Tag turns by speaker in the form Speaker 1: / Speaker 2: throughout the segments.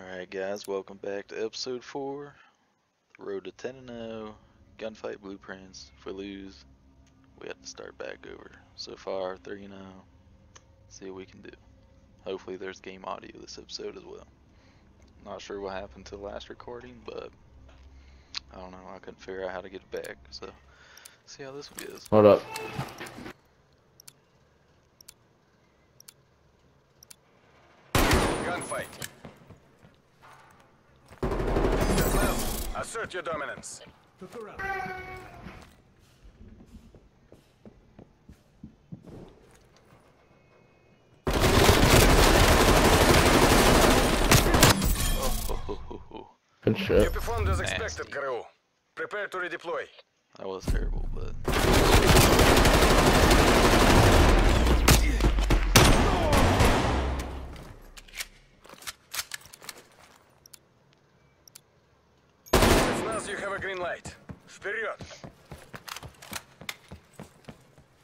Speaker 1: Alright guys, welcome back to episode 4. The road to 10 and 0. Gunfight blueprints. If we lose, we have to start back over. So far, 3 0. See what we can do. Hopefully there's game audio this episode as well. Not sure what happened to the last recording, but I don't know, I couldn't figure out how to get it back. So, see how this one goes.
Speaker 2: Hold up.
Speaker 3: Gunfight. Well, assert your dominance.
Speaker 1: Oh, ho, ho, ho, ho.
Speaker 2: Good
Speaker 3: You performed as expected,
Speaker 1: Nasty.
Speaker 3: Prepare to redeploy.
Speaker 1: That was terrible, but
Speaker 3: Spetsnaz, you have a green light. Вперед!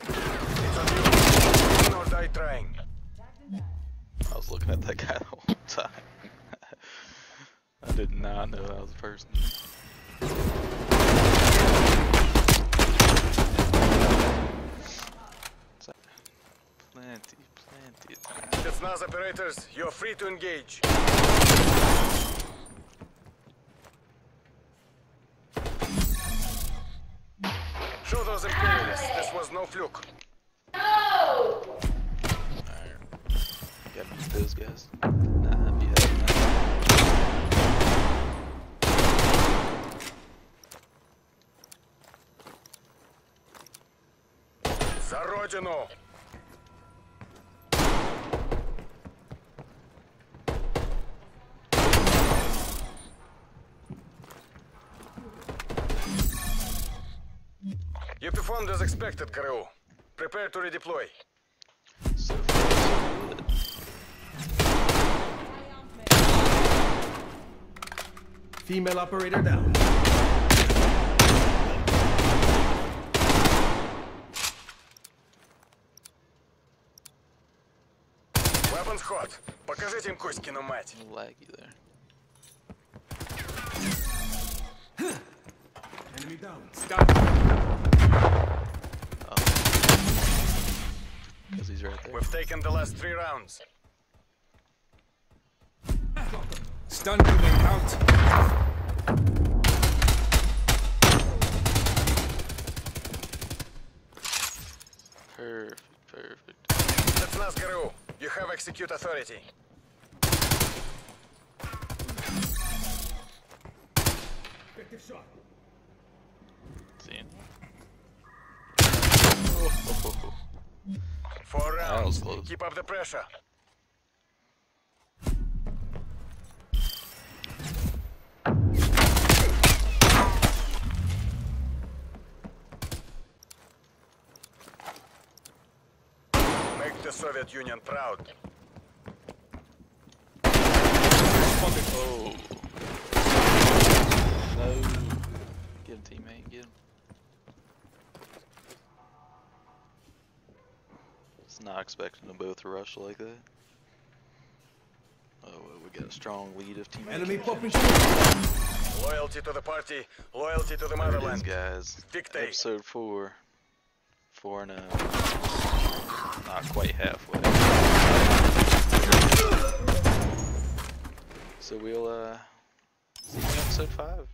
Speaker 3: It's on you. Win or die trying.
Speaker 1: I was looking at that guy the whole time. I did not know that was a person. Plenty, plenty of time.
Speaker 3: Spetsnaz operators, you're free to engage. Show those imperialists this was no fluke.
Speaker 1: Alright. Gotta beat those guys. You have
Speaker 3: За родину! You performed as expected, Karoo. Prepare to redeploy.
Speaker 4: Female operator down.
Speaker 3: Weapons hot. Покажите им Кузькину мать.
Speaker 4: Enemy down. Stop.
Speaker 3: We've taken the last three rounds.
Speaker 4: Stun moving out.
Speaker 1: Perfect, perfect.
Speaker 3: That's Nazgaru. You have execute authority.
Speaker 4: Effective shot.
Speaker 1: Seen. Oh, oh, oh, oh oh.
Speaker 3: Four
Speaker 1: was close.
Speaker 3: Keep up the pressure. Make the Soviet Union proud.
Speaker 1: Oh. No. Get him, teammate. Get him. Not expecting them both to rush like that. Oh, well, we got a strong lead of teammates.
Speaker 4: Enemy popping shot.
Speaker 3: Loyalty to the party, loyalty to the
Speaker 1: There it is,
Speaker 3: motherland.
Speaker 1: guys.
Speaker 3: Dictate.
Speaker 1: Episode 4. 4 and 0. Not quite halfway. So we'll, uh, see you in episode 5.